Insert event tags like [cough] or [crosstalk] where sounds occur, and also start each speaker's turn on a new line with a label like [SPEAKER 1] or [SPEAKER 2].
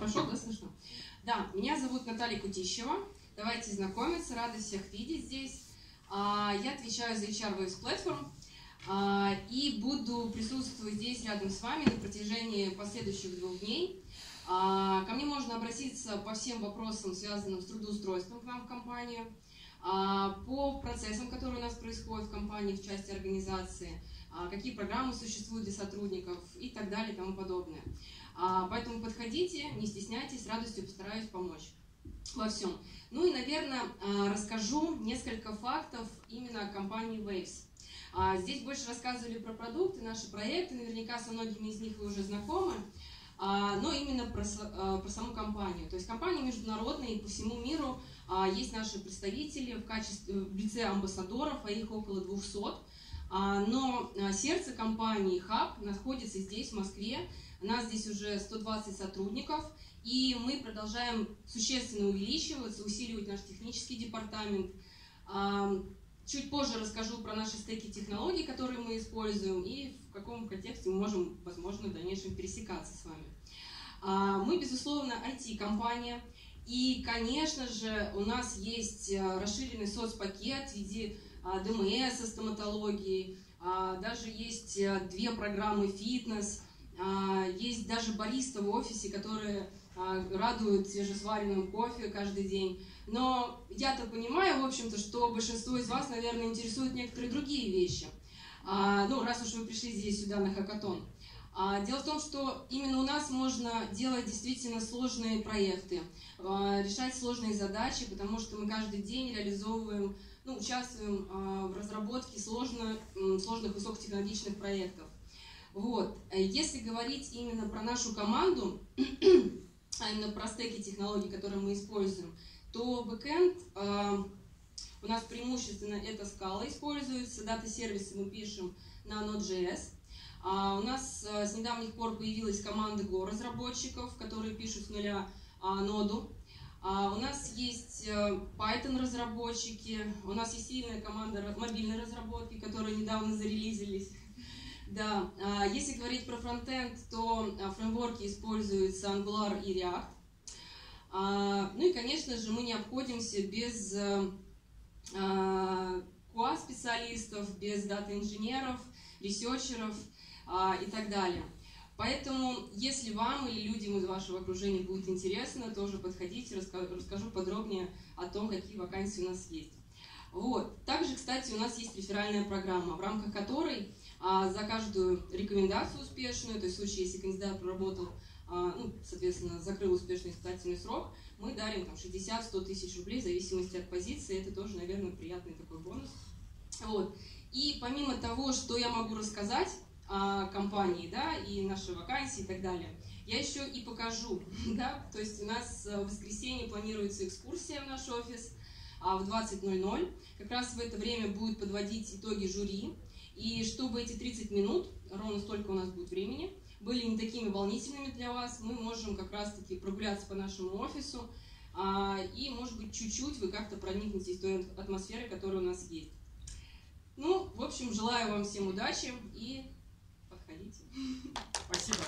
[SPEAKER 1] Хорошо, да, слышно? Да, меня зовут Наталья Кутищева. Давайте знакомиться, рада всех видеть здесь. А, я отвечаю за HR Waves Platform а, и буду присутствовать здесь рядом с вами на протяжении последующих двух дней. А, ко мне можно обратиться по всем вопросам, связанным с трудоустройством к нам в компанию, по процессам, которые у нас происходят в компании в части организации, какие программы существуют для сотрудников и так далее и тому подобное. А, поэтому подходите, не стесняйтесь, с радостью постараюсь помочь во всем. Ну и, наверное, а, расскажу несколько фактов именно о компании Waves. А, здесь больше рассказывали про продукты, наши проекты, наверняка со многими из них вы уже знакомы, но именно про, про саму компанию. То есть компания международная, и по всему миру есть наши представители в качестве в лице амбассадоров, а их около 200. Но сердце компании Хаб находится здесь, в Москве, у нас здесь уже 120 сотрудников, и мы продолжаем существенно увеличиваться, усиливать наш технический департамент. Чуть позже расскажу про наши стеки технологий, которые мы используем, и в каком контексте мы можем, возможно, в дальнейшем пересекаться с вами. Мы, безусловно, IT-компания, и, конечно же, у нас есть э, расширенный соцпакет в виде а, ДМС, стоматологии, а, даже есть э, две программы фитнес – а, есть даже бариста в офисе, которые а, радуют свежесваренным кофе каждый день. Но я-то понимаю, в общем-то, что большинство из вас, наверное, интересуют некоторые другие вещи. А, ну, раз уж вы пришли здесь сюда на хакатон. Дело в том, что именно у нас можно делать действительно сложные проекты, решать сложные задачи, потому что мы каждый день реализовываем, ну, участвуем в разработке сложно, сложных высокотехнологичных проектов. Вот. Если говорить именно про нашу команду, а именно про стеки технологий, которые мы используем, то бэкэнд у нас преимущественно это скала используется, дата-сервисы мы пишем на Node.js. А у нас э, с недавних пор появилась команда Go разработчиков, которые пишут с нуля а, ноду. А, у нас есть э, Python разработчики, у нас есть сильная команда мобильной разработки, которые недавно зарелизились. [laughs] Да, если говорить про фронтенд, то фреймворки используются Angular и React. Ну и, конечно же, мы не обходимся без QA-специалистов, без дата-инженеров, ресерчеров и так далее. Поэтому, если вам или людям из вашего окружения будет интересно, тоже подходите, расскажу подробнее о том, какие вакансии у нас есть. Вот. Также, кстати, у нас есть реферальная программа, в рамках которой а за каждую рекомендацию успешную, то есть в случае, если кандидат проработал, а, ну, соответственно, закрыл успешный испытательный срок, мы дарим там 60-100 тысяч рублей в зависимости от позиции. Это тоже, наверное, приятный такой бонус. Вот. И помимо того, что я могу рассказать о компании, да, и нашей вакансии и так далее, я еще и покажу, [laughs] да, то есть у нас в воскресенье планируется экскурсия в наш офис а в 20.00. Как раз в это время будет подводить итоги жюри, и чтобы эти 30 минут, ровно столько у нас будет времени, были не такими волнительными для вас, мы можем как раз-таки прогуляться по нашему офису, а, и, может быть, чуть-чуть вы как-то проникнетесь той атмосферы, которая у нас есть. Ну, в общем, желаю вам всем удачи и подходите. [laughs]
[SPEAKER 2] Спасибо.